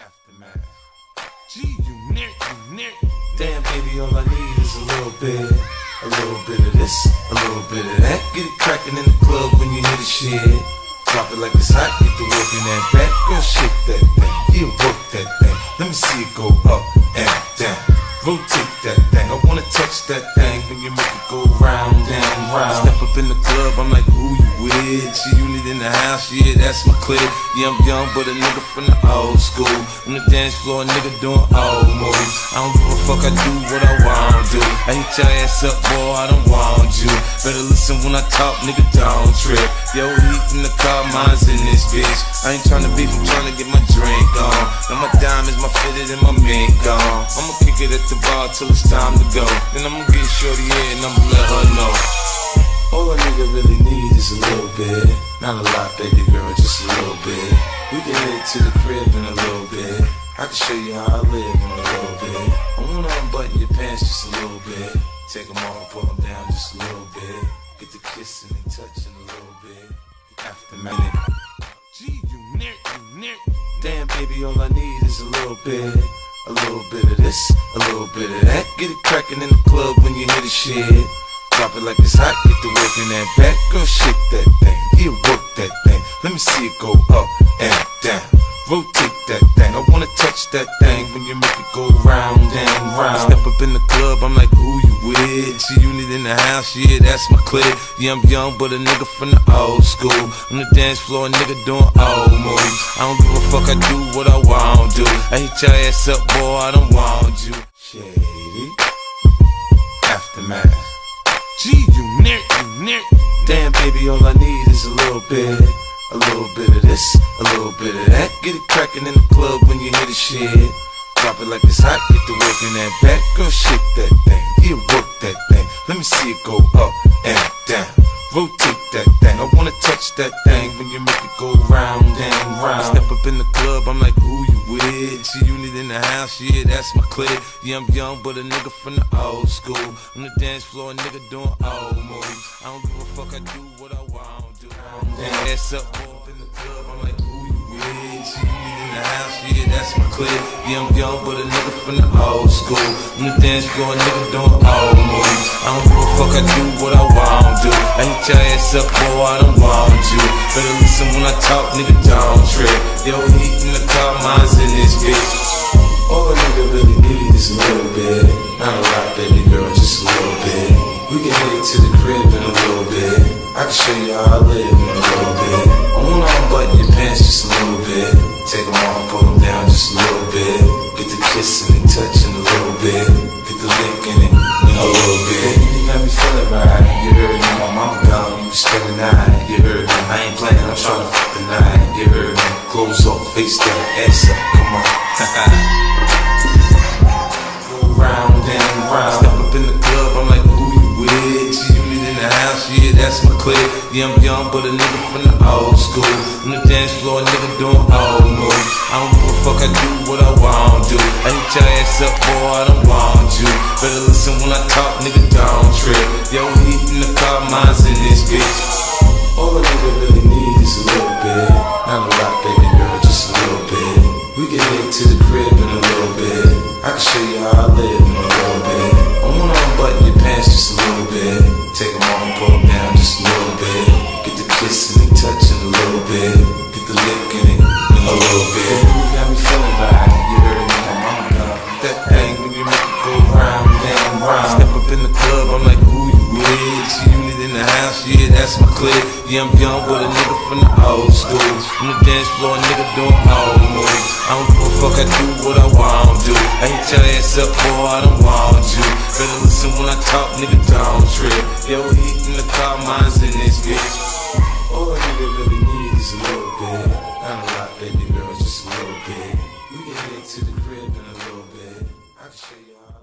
Aftermath. Near. Damn, baby, all I need is a little bit. A little bit of this, a little bit of that. Get it crackin' in the club when you hear the shit. Drop it like it's hot, get the work in that back. Girl, shake that thing, yeah, work that thing. Let me see it go up. Rotate that thing, I wanna touch that thing when you make it go round and round. Step up in the club, I'm like, who you with? G-Unit in the house, yeah, that's my clique. Yeah, I'm young, but a nigga from the old school. On the dance floor, a nigga doing old moves. I don't give a fuck, I do what I want to. I hit your ass up, boy, I don't want you. Better listen when I talk, nigga, don't trip. Yo, heat in the car, mine's in this bitch. I ain't tryna beef, I'm tryna get my drink on. Now my diamonds, my fitted, and my mink on. I'ma kick it at the bar till it's time to go. Then I'ma get shorty here and I'ma let her know. All a nigga really need is a little bit. Not a lot, baby girl, just a little bit. We can head to the crib in a little bit. I can show you how I live in a little bit. I wanna unbutton your pants just a little bit. Take them off and pull them down just a little bit. Get the kissing and touching a little bit. After minute. Gee, you near, you near. Damn, baby, all I need is a little bit. A little bit of this, a little bit of that. Get it crackin' in the club when you hear the shit. Drop it like it's hot, get the work in that back. Girl, shake that thing, yeah, work that thing. Let me see it go up and down. Rotate that thing, I wanna touch that thing when you make it go round and round. Step up in the club, I'm like, who you with? G-Unit in the house, yeah, that's my clique. Yeah, I'm young, but a nigga from the old school. On the dance floor, a nigga doing old moves. I don't give a fuck, I do what I want to. I hit your ass up, boy, I don't want you. Shady. Aftermath. Gee, you near, you near. Damn, baby, all I need is a little bit. A little bit of this, a little bit of that. Get it crackin' in the club when you hear the shit. Drop it like it's hot, get the work in that back. Girl, shake that thing, yeah, work that thing. Let me see it go up and down. Rotate that thing, I wanna touch that thing when you make it go round and round. The club, I'm like, who you with? G-Unit in the house, yeah, that's my clique. Yeah, I'm young, but a nigga from the old school. On the dance floor, a nigga doing old moves. I don't give a fuck, I do what I want to. Damn, ass up, boy, that's my clique. Yeah, I'm young, but a nigga from the old school. On the dance floor, nigga doing old moves. I don't give a fuck, I do what I want to. I hit your ass up, boy, I don't want you. Better listen when I talk, nigga, don't trip. Yo, heat in the car, mine's in this bitch. All a nigga really need is a little bit. Not a lot, baby girl, just a little bit. We can head to the crib in a little bit. I can show you how I live bit. Get the licking it in a little bit. You got me feeling right. You heard me, my mama gone, you spend the night. You heard me, I ain't playing, I'm trying to fuck the night. You heard me, clothes off, face down, ass up, come on. Round and round. Step up in the club, I'm like, who you with? G-Unit in the house, yeah, that's my clique. Yeah, I'm young, but a nigga from the old school. On the dance floor, nigga doing old moves. I don't give a fuck, I do what I want to. I Better listen when Yeah, I'm young, with a nigga from the old school. On the dance floor, a nigga doing old moves. I don't give a fuck, I do what I want to. I hit your ass up, boy, I don't want you. Better listen when I talk, nigga, don't trip. Yo, heat in the car, mine's in this bitch. All a nigga really need is a little bit. Not a lot, baby girl, just a little bit. We can head to the crib in a little bit. I can show you how.